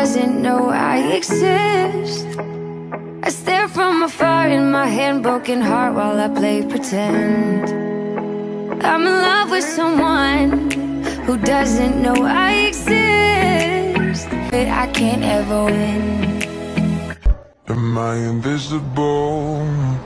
doesn't know I exist. I stare from afar in my hand broken heart while I play pretend. I'm in love with someone who doesn't know I exist But I can't ever win. Am I invisible?